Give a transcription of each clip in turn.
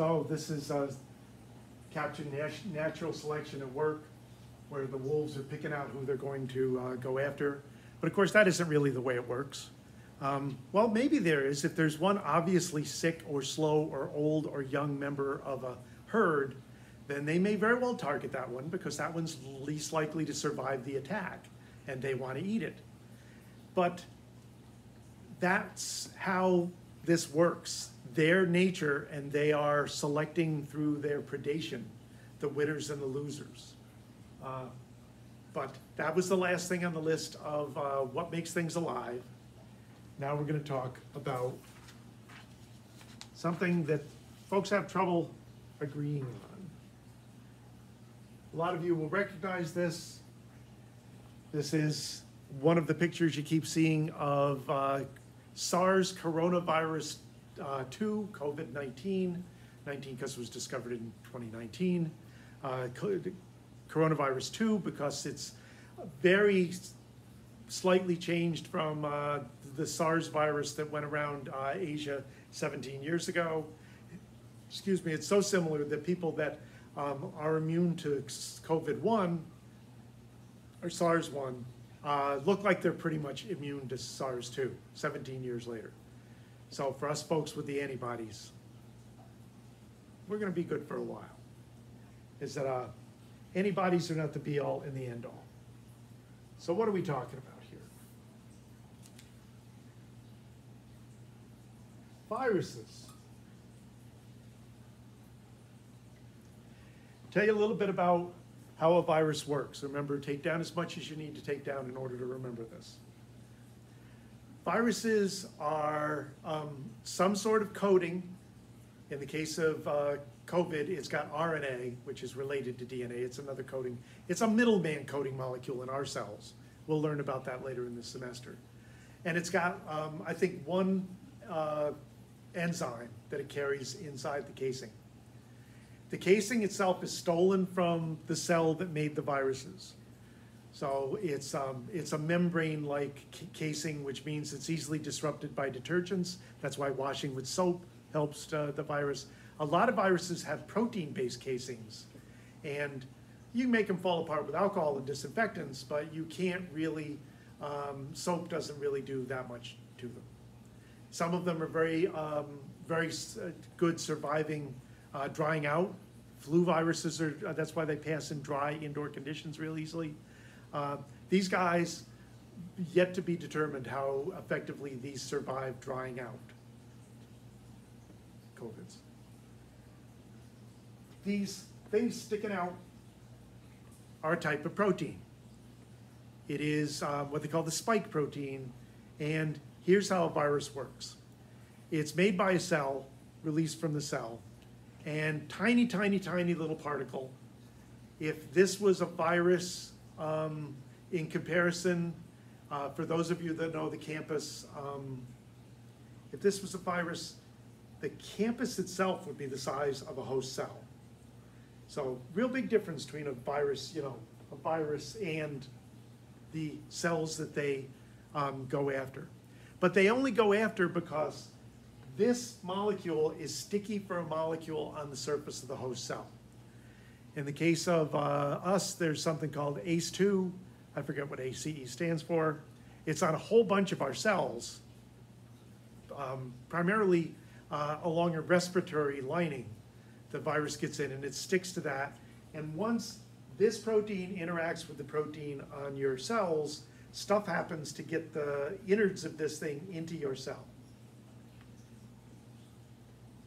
So this is uh, capturing nat- natural selection at work, where the wolves are picking out who they're going to uh, go after. But of course, that isn't really the way it works. Um, well, maybe there is. If there's one obviously sick or slow or old or young member of a herd, then they may very well target that one because that one's least likely to survive the attack and they want to eat it. But that's how this works. Their nature, and they are selecting through their predation the winners and the losers. Uh, but that was the last thing on the list of uh, what makes things alive. Now we're going to talk about something that folks have trouble agreeing on. A lot of you will recognize this. This is one of the pictures you keep seeing of uh, SARS coronavirus uh, 2, COVID 19, 19 because it was discovered in 2019. Uh, coronavirus 2 because it's very slightly changed from uh, the SARS virus that went around uh, Asia 17 years ago. Excuse me, it's so similar that people that um, are immune to COVID 1 or SARS 1 uh, look like they're pretty much immune to SARS 2 17 years later. So for us folks with the antibodies, we're going to be good for a while. Is that uh, antibodies are not the be all and the end all. So what are we talking about here? Viruses. Tell you a little bit about how a virus works. Remember, take down as much as you need to take down in order to remember this. Viruses are um, some sort of coding. In the case of uh, COVID, it's got RNA, which is related to DNA. It's another coding. It's a middleman coding molecule in our cells. We'll learn about that later in the semester. And it's got, um, I think, one uh, enzyme that it carries inside the casing. The casing itself is stolen from the cell that made the viruses. So it's, um, it's a membrane-like casing, which means it's easily disrupted by detergents. That's why washing with soap helps uh, the virus. A lot of viruses have protein-based casings, and you can make them fall apart with alcohol and disinfectants, but you can't really, um, soap doesn't really do that much to them. Some of them are very, um, very uh, good surviving uh, drying out. Flu viruses are, uh, that's why they pass in dry indoor conditions real easily. Uh, These guys, yet to be determined how effectively these survive drying out. COVIDs. These things sticking out are a type of protein. It is uh, what they call the spike protein, and here's how a virus works. It's made by a cell, released from the cell, and tiny, tiny, tiny little particle. If this was a virus, um, in comparison, uh, for those of you that know the campus, um, if this was a virus, the campus itself would be the size of a host cell. So, real big difference between a virus, you know, a virus and the cells that they um, go after. But they only go after because this molecule is sticky for a molecule on the surface of the host cell. In the case of uh, us, there's something called ACE2. I forget what ACE stands for. It's on a whole bunch of our cells, um, primarily uh, along a respiratory lining. The virus gets in and it sticks to that. And once this protein interacts with the protein on your cells, stuff happens to get the innards of this thing into your cell.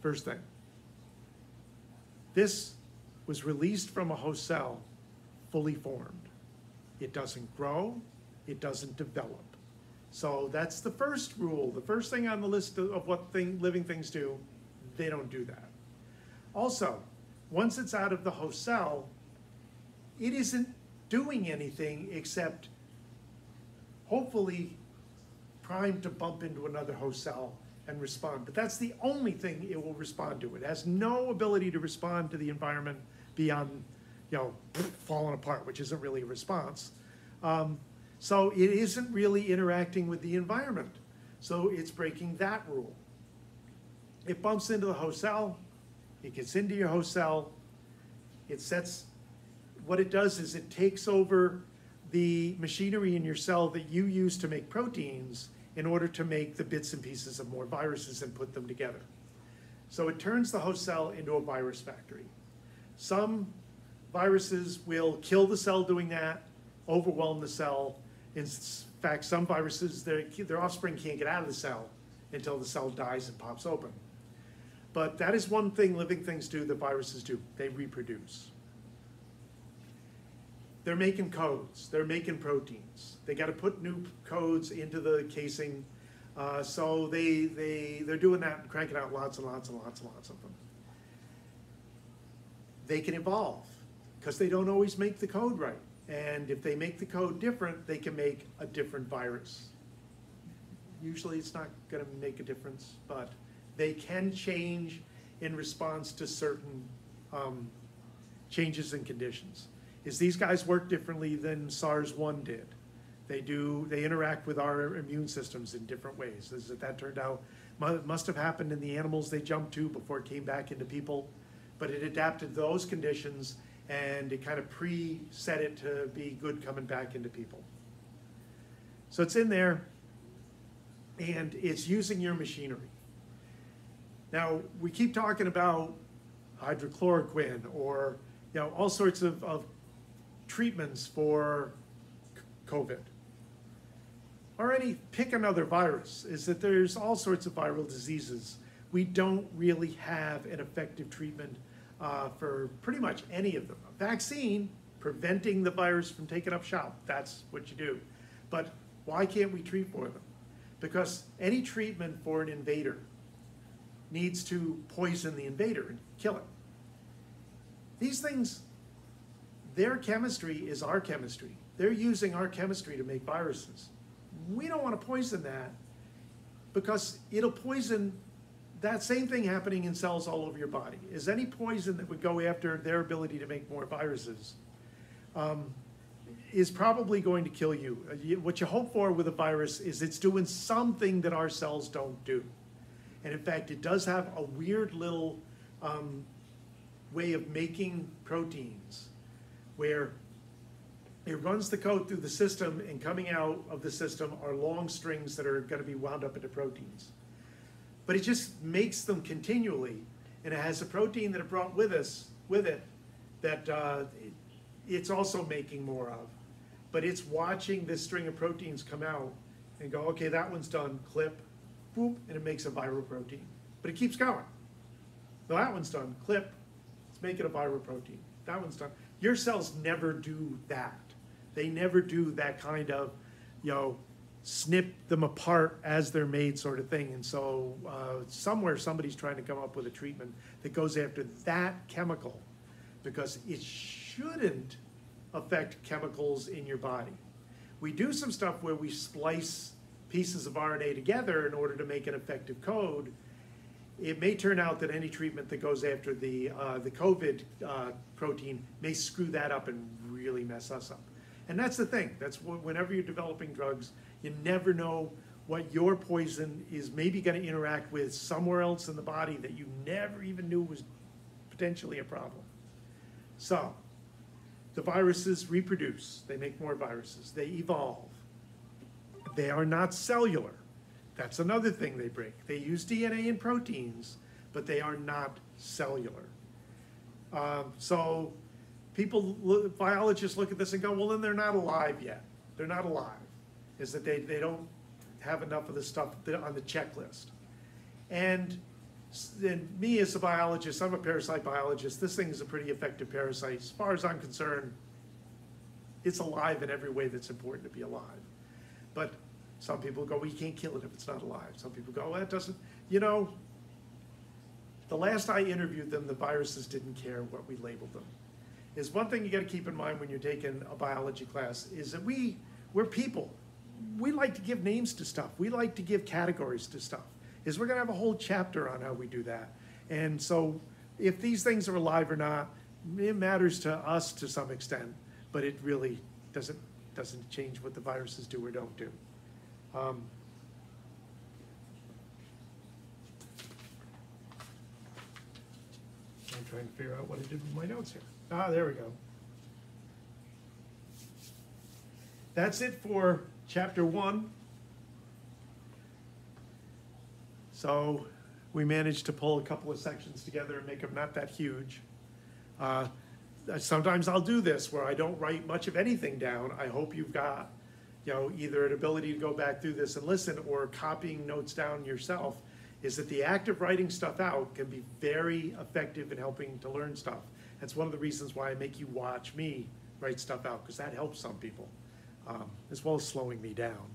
First thing. This was released from a host cell fully formed. It doesn't grow, it doesn't develop. So that's the first rule. The first thing on the list of what thing, living things do, they don't do that. Also, once it's out of the host cell, it isn't doing anything except hopefully primed to bump into another host cell and respond. But that's the only thing it will respond to. It has no ability to respond to the environment beyond, you know, falling apart, which isn't really a response. Um, so it isn't really interacting with the environment. So it's breaking that rule. It bumps into the host cell, It gets into your host cell, it sets, what it does is it takes over the machinery in your cell that you use to make proteins in order to make the bits and pieces of more viruses and put them together. So it turns the host cell into a virus factory. Some viruses will kill the cell doing that, overwhelm the cell. In fact, some viruses, their, their offspring can't get out of the cell until the cell dies and pops open. But that is one thing living things do that viruses do. They reproduce. They're making codes. They're making proteins. They got to put new codes into the casing. Uh, so they, they, they're doing that and cranking out lots and lots and lots and lots of them. They can evolve because they don't always make the code right. And if they make the code different, they can make a different virus. Usually it's not going to make a difference, but they can change in response to certain um, changes in conditions. Is these guys work differently than SARS-1 did? They do, they interact with our immune systems in different ways. As that turned out, must have happened in the animals they jumped to before it came back into people, but it adapted those conditions and it kind of pre-set it to be good coming back into people. So it's in there and it's using your machinery. Now, we keep talking about hydrochloroquine or you know, all sorts of, of treatments for COVID. Or any, pick another virus, is that there's all sorts of viral diseases. We don't really have an effective treatment uh, for pretty much any of them. A vaccine, preventing the virus from taking up shop, that's what you do. But why can't we treat for them? Because any treatment for an invader needs to poison the invader and kill it. These things their chemistry is our chemistry. They're using our chemistry to make viruses. We don't want to poison that because it'll poison that same thing happening in cells all over your body. Is any poison that would go after their ability to make more viruses um, is probably going to kill you. Uh, what you hope for with a virus is it's doing something that our cells don't do. And in fact, it does have a weird little um, way of making proteins where it runs the code through the system and coming out of the system are long strings that are going to be wound up into proteins. But it just makes them continually, and it has a protein that it brought with us with it that uh, it, it's also making more of. But it's watching this string of proteins come out and go, okay, that one's done, clip, boop, and it makes a viral protein. But it keeps going. Well, that one's done, clip, let's make it a viral protein. That one's done. Your cells never do that. They never do that kind of, you know, snip them apart as they're made sort of thing. And so uh, somewhere somebody's trying to come up with a treatment that goes after that chemical because it shouldn't affect chemicals in your body. We do some stuff where we splice pieces of RNA together in order to make an effective code, it may turn out that any treatment that goes after the, uh, the COVID uh, protein may screw that up and really mess us up. And that's the thing. That's whenever you're developing drugs, you never know what your poison is maybe going to interact with somewhere else in the body that you never even knew was potentially a problem. So, the viruses reproduce. They make more viruses. They evolve. They are not cellular. That's another thing they break. They use DNA and proteins, but they are not cellular. Um, so people, biologists look at this and go, well, then they're not alive yet. They're not alive. Is that they, they don't have enough of the stuff on the checklist. And then me as a biologist, I'm a parasite biologist, this thing is a pretty effective parasite. As far as I'm concerned, it's alive in every way that's important to be alive. But some people go, well, you can't kill it if it's not alive. Some people go, well, that doesn't, you know, the last I interviewed them, the viruses didn't care what we labeled them. Is one thing you got to keep in mind when you're taking a biology class is that we, we're people. We like to give names to stuff. We like to give categories to stuff. Is we're going to have a whole chapter on how we do that. And so if these things are alive or not, it matters to us to some extent, but it really doesn't, doesn't change what the viruses do or don't do. Um, I'm trying to figure out what I did with my notes here. Ah, there we go. That's it for chapter one. So we managed to pull a couple of sections together and make them not that huge. Uh, Sometimes I'll do this where I don't write much of anything down. I hope you've got, you know, either an ability to go back through this and listen or copying notes down yourself. Is that the act of writing stuff out can be very effective in helping to learn stuff. That's one of the reasons why I make you watch me write stuff out, because that helps some people, um, as well as slowing me down.